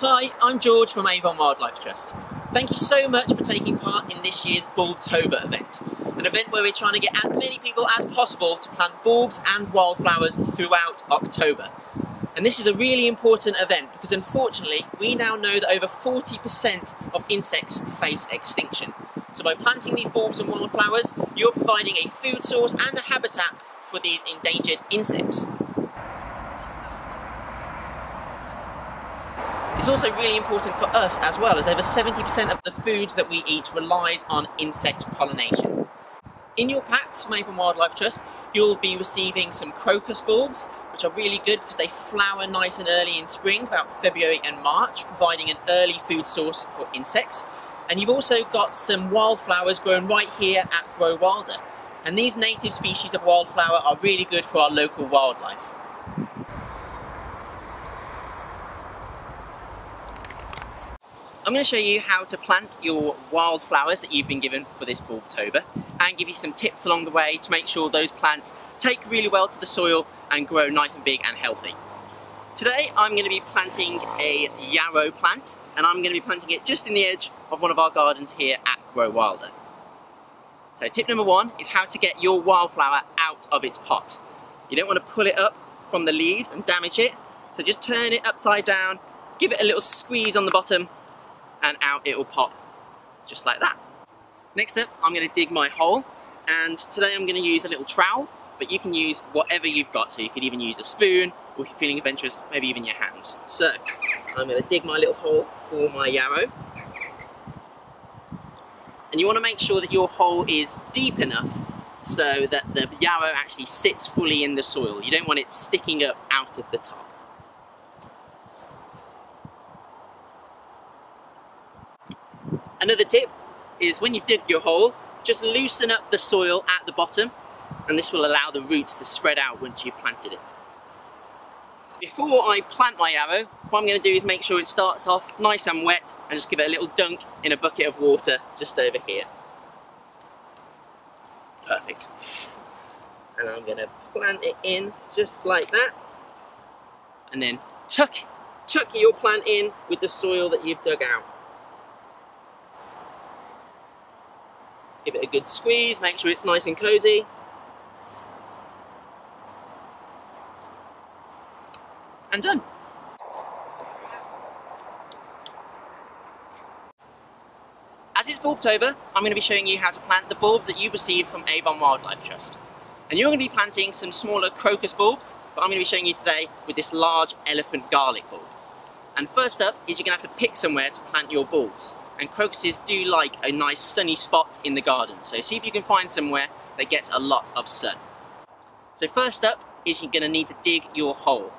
Hi, I'm George from Avon Wildlife Trust. Thank you so much for taking part in this year's Bulbtober event, an event where we're trying to get as many people as possible to plant bulbs and wildflowers throughout October. And this is a really important event because unfortunately we now know that over 40% of insects face extinction. So by planting these bulbs and wildflowers, you're providing a food source and a habitat for these endangered insects. It's also really important for us as well, as over 70% of the food that we eat relies on insect pollination. In your packs from Avon Wildlife Trust, you'll be receiving some crocus bulbs, which are really good because they flower nice and early in spring, about February and March, providing an early food source for insects. And you've also got some wildflowers grown right here at Grow Wilder. And these native species of wildflower are really good for our local wildlife. I'm going to show you how to plant your wildflowers that you've been given for this Bulbtober and give you some tips along the way to make sure those plants take really well to the soil and grow nice and big and healthy. Today I'm going to be planting a yarrow plant and I'm going to be planting it just in the edge of one of our gardens here at Grow Wilder. So tip number one is how to get your wildflower out of its pot. You don't want to pull it up from the leaves and damage it, so just turn it upside down, give it a little squeeze on the bottom and out it will pop just like that. Next up, I'm going to dig my hole and today I'm going to use a little trowel, but you can use whatever you've got. So you could even use a spoon, or if you're feeling adventurous, maybe even your hands. So I'm going to dig my little hole for my yarrow. And you want to make sure that your hole is deep enough so that the yarrow actually sits fully in the soil. You don't want it sticking up out of the top. Another tip is when you dig your hole, just loosen up the soil at the bottom and this will allow the roots to spread out once you've planted it. Before I plant my yarrow, what I'm going to do is make sure it starts off nice and wet and just give it a little dunk in a bucket of water just over here. Perfect. And I'm going to plant it in just like that. And then tuck, tuck your plant in with the soil that you've dug out. Give it a good squeeze, make sure it's nice and cozy. And done. As it's Bulbtober, I'm going to be showing you how to plant the bulbs that you've received from Avon Wildlife Trust. And you're going to be planting some smaller crocus bulbs, but I'm going to be showing you today with this large elephant garlic bulb. And first up is you're going to have to pick somewhere to plant your bulbs and crocuses do like a nice sunny spot in the garden. So see if you can find somewhere that gets a lot of sun. So first up is you're going to need to dig your hole.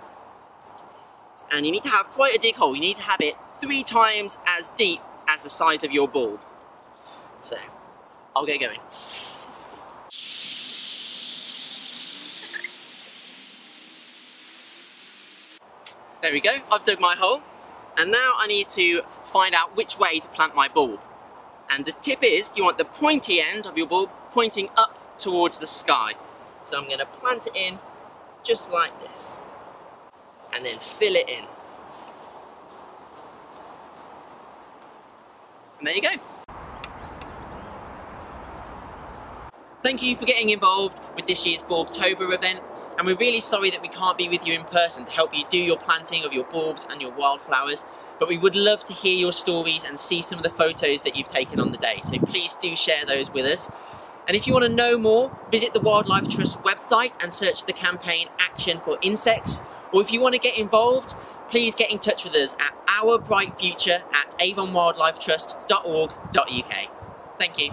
And you need to have quite a dig hole. You need to have it three times as deep as the size of your bulb. So, I'll get going. There we go, I've dug my hole. And now I need to find out which way to plant my bulb. And the tip is you want the pointy end of your bulb pointing up towards the sky. So I'm going to plant it in just like this. And then fill it in. And there you go. Thank you for getting involved with this year's Bulbtober event and we're really sorry that we can't be with you in person to help you do your planting of your bulbs and your wildflowers but we would love to hear your stories and see some of the photos that you've taken on the day so please do share those with us. And if you want to know more, visit the Wildlife Trust website and search the campaign Action for Insects or if you want to get involved, please get in touch with us at Our Bright Future at avonwildlifetrust.org.uk. Thank you.